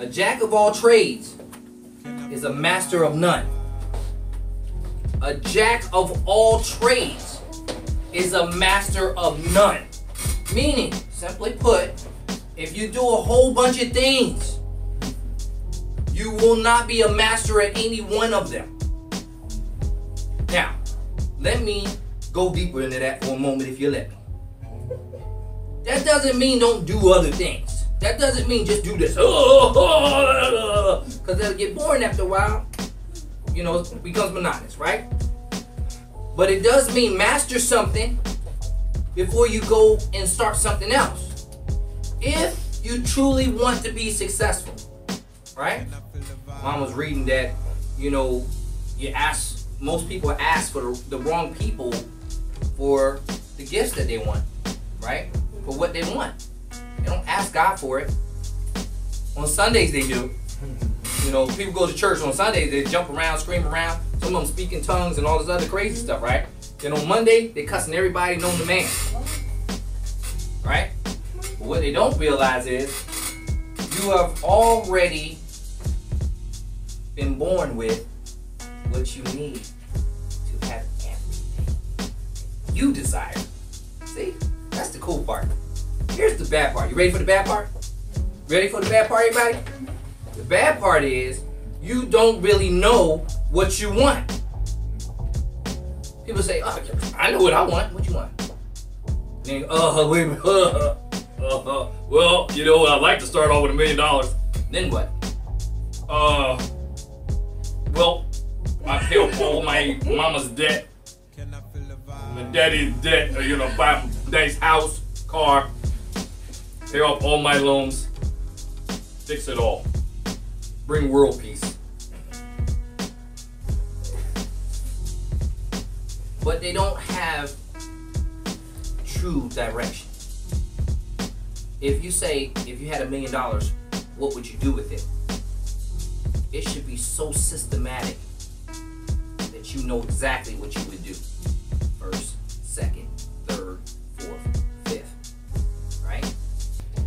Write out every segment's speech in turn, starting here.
A jack of all trades is a master of none. A jack of all trades is a master of none. Meaning, simply put, if you do a whole bunch of things, you will not be a master at any one of them. Now, let me go deeper into that for a moment if you let me. That doesn't mean don't do other things. That doesn't mean just do this. Because that'll get boring after a while. You know, it becomes monotonous, right? But it does mean master something before you go and start something else. If you truly want to be successful, right? Mom was reading that, you know, you ask, most people ask for the, the wrong people for the gifts that they want, right? For what they want. They don't ask God for it. On Sundays they do. You know, people go to church on Sundays, they jump around, scream around. Some of them speak in tongues and all this other crazy stuff, right? Then on Monday, they cussing everybody known to man. Right? But what they don't realize is you have already been born with what you need to have everything you desire. See? That's the cool part. Here's the bad part. You ready for the bad part? Ready for the bad part, everybody? The bad part is you don't really know what you want. People say, oh, I know what I want. What you want? And, uh, wait a minute. Uh, uh, uh, well, you know, I'd like to start off with a million dollars. Then what? Uh, well, I pay off all my mama's debt, my daddy's debt, uh, you know, buy nice house, car, pay off all my loans, fix it all, bring world peace. But they don't have true direction. If you say, if you had a million dollars, what would you do with it? It should be so systematic that you know exactly what you would do.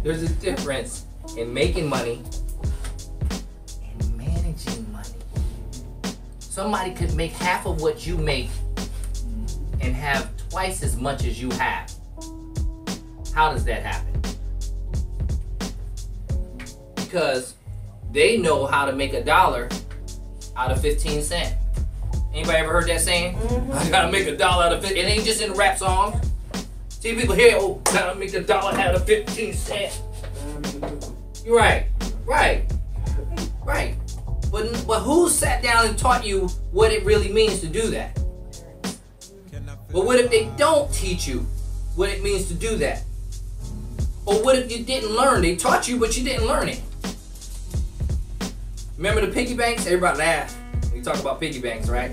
There's a difference in making money and managing money. Somebody could make half of what you make and have twice as much as you have. How does that happen? Because they know how to make a dollar out of 15 cents. Anybody ever heard that saying? Mm-hmm. I gotta make a dollar out of 15. It ain't just in rap songs. See people here, oh, gotta make a dollar out of 15 cents. You're right, right, right. But, but who sat down and taught you what it really means to do that? But what if they don't teach you what it means to do that? Or what if you didn't learn? They taught you, but you didn't learn it. Remember the piggy banks? Everybody laugh We talk about piggy banks, right?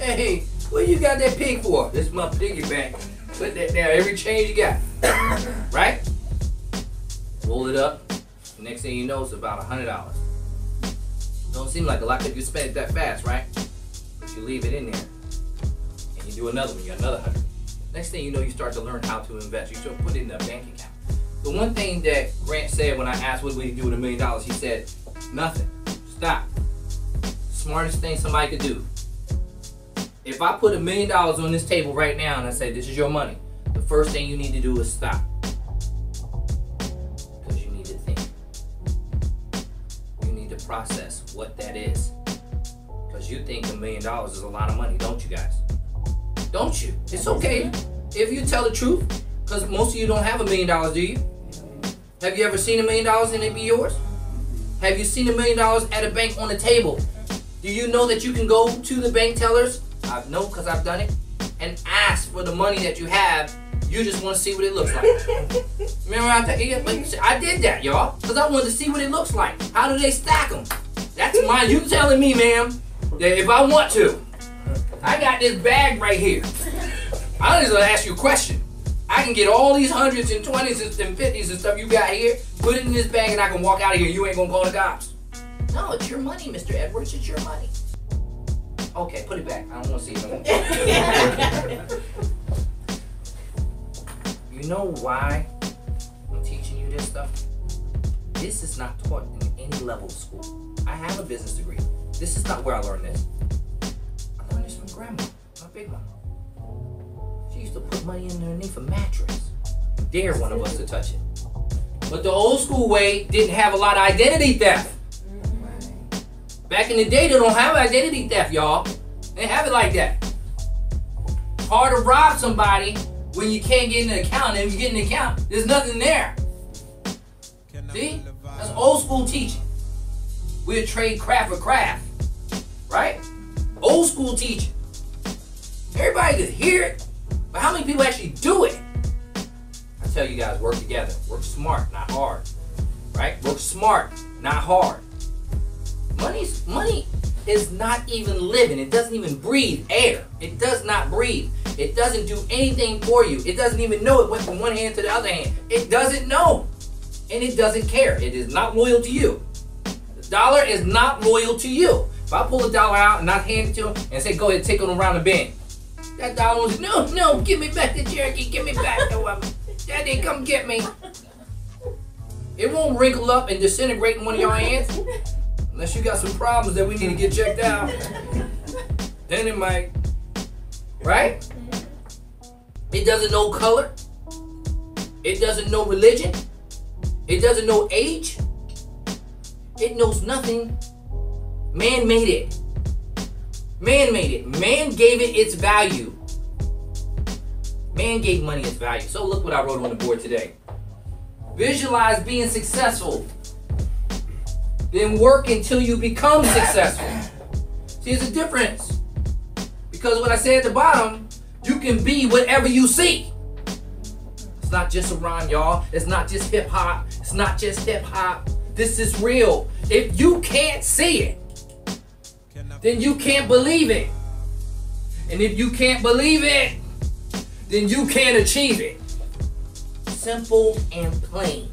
Hey, what you got that pig for? This is my piggy bank. Put that down. Every change you got. right? Roll it up. Next thing you know, it's about a hundred dollars. Don't seem like a lot if you spend it that fast, right? But you leave it in there. And you do another one, you got another hundred. Next thing you know, you start to learn how to invest. You start put it in a bank account. The one thing that Grant said when I asked what would he do with a million dollars, he said, nothing. Stop. Smartest thing somebody could do. If I put a million dollars on this table right now and I say, this is your money, the first thing you need to do is stop. Because you need to think. You need to process what that is. Because you think a million dollars is a lot of money, don't you guys? Don't you? It's okay if you tell the truth. Because most of you don't have a million dollars, do you? Have you ever seen a million dollars and it be yours? Have you seen a million dollars at a bank on the table? Do you know that you can go to the bank tellers? I know because I've done it. And ask for the money that you have. You just want to see what it looks like. Remember I tell you? I did that, y'all. Because I wanted to see what it looks like. How do they stack them? That's mine. You telling me, ma'am, that if I want to, I got this bag right here. I just want to ask you a question. I can get all these hundreds and twenties and fifties and stuff you got here, put it in this bag, and I can walk out of here. You ain't gonna call the cops. No, it's your money, Mr. Edwards. It's your money. Okay, put it back. I don't want to see it you know why I'm teaching you this stuff? This is not taught in any level of school. I have a business degree. This is not where I learned this. I learned this from grandma, my big mama. She used to put money underneath a mattress. Dare one of us to touch it. But the old school way didn't have a lot of identity theft. Back in the day, they don't have identity theft, y'all. They have it like that. Hard to rob somebody when you can't get an account. And if you get an account, there's nothing there. See? That's old school teaching. We'll trade craft for craft. Right? Old school teaching. Everybody could hear it, but how many people actually do it? I tell you guys, work together. Work smart, not hard. Right? Work smart, not hard. Money's money is not even living. It doesn't even breathe air. It does not breathe. It doesn't do anything for you. It doesn't even know it went from one hand to the other hand. It doesn't know. And it doesn't care. It is not loyal to you. The dollar is not loyal to you. If I pull a dollar out and I hand it to him and say, go ahead, take it around the bend. That dollar was, no, no, give me back the Cherokee, give me back the one. Daddy, come get me. It won't wrinkle up and disintegrate in one of your hands. Unless you got some problems that we need to get checked out. then it might. Right? It doesn't know color. It doesn't know religion. It doesn't know age. It knows nothing. Man made it. Man made it. Man gave it its value. Man gave money its value. So look what I wrote on the board today. Visualize being successful. Then work until you become successful. See, there's a difference. Because what I said at the bottom, you can be whatever you see. It's not just a rhyme, y'all. It's not just hip hop. It's not just hip hop. This is real. If you can't see it, then you can't believe it. And if you can't believe it, then you can't achieve it. Simple and plain.